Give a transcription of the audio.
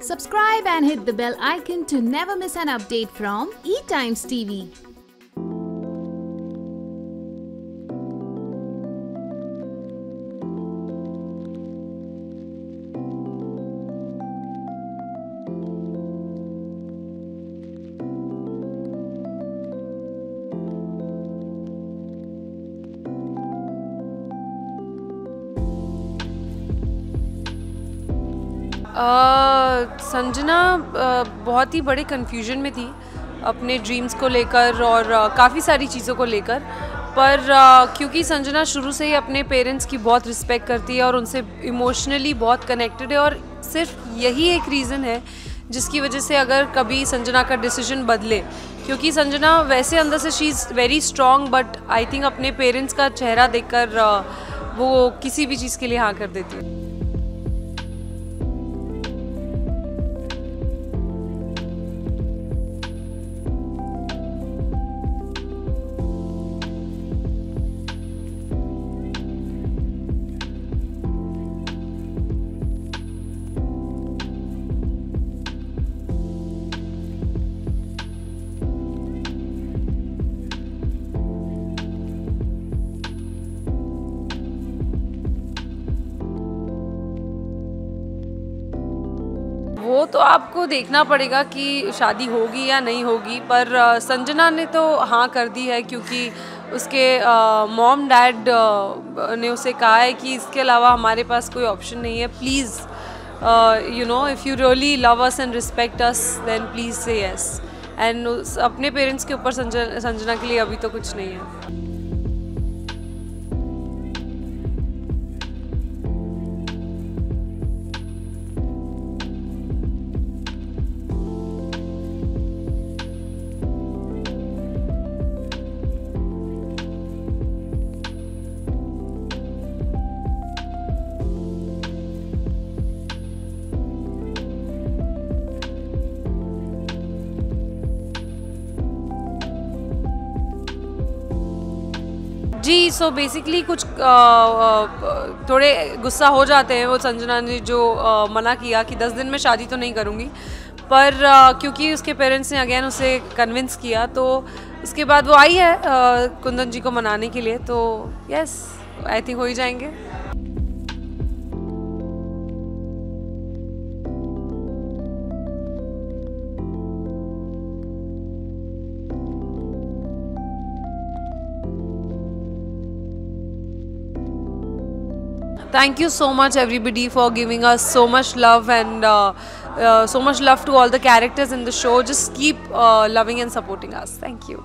Subscribe and hit the bell icon to never miss an update from eTimes TV. Sanjana बहुत ही बड़े confusion में थी अपने ड्रीम्स को लेकर और काफ़ी सारी चीज़ों को लेकर। पर क्योंकि संजना शुरू से ही अपने पेरेंट्स की बहुत रिस्पेक्ट करती है और उनसे इमोशनली बहुत कनेक्टेड है और सिर्फ़ यही एक रीज़न है जिसकी वजह से अगर कभी संजना का डिसीज़न बदले। क्योंकि संजना वैसे अंदर से she is very strong but I think अपने पेरेंट्स का चेहरा देखकर वो किसी भी चीज़ के लिए हाँ कर देती है। वो तो आपको देखना पड़ेगा कि शादी होगी या नहीं होगी, पर संजना ने तो हाँ कर दी है क्योंकि उसके मॉम डैड ने उसे कहा है कि इसके अलावा हमारे पास कोई ऑप्शन नहीं है। Please you know if you really love us and respect us then please say yes and अपने पेरेंट्स के ऊपर संजना संजना के लिए अभी तो कुछ नहीं है। जी सो so बेसिकली कुछ आ, आ, थोड़े गुस्सा हो जाते हैं वो संजना ने जो आ, मना किया कि दस दिन में शादी तो नहीं करूँगी। पर आ, क्योंकि उसके पेरेंट्स ने अगेन उसे कन्विंस किया तो उसके बाद वो आई है आ, कुंदन जी को मनाने के लिए तो यस आई थिंक हो ही जाएँगे। Thank you so much everybody for giving us so much love and uh, uh, so much love to all the characters in the show. Just keep uh, loving and supporting us. Thank you